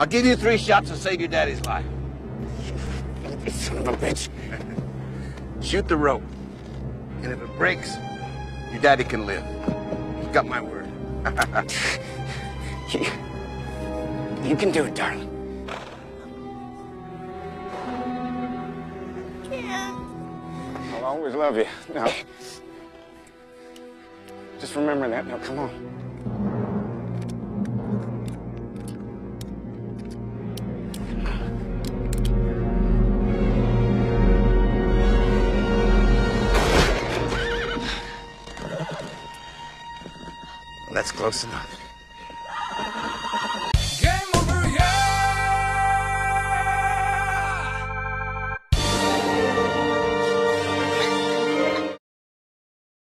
I'll give you three shots to save your daddy's life. Son of a bitch. Shoot the rope. And if it breaks, your daddy can live. You got my word. you, you can do it, darling. I'll always love you. Now, just remember that. Now, come on. That's close enough.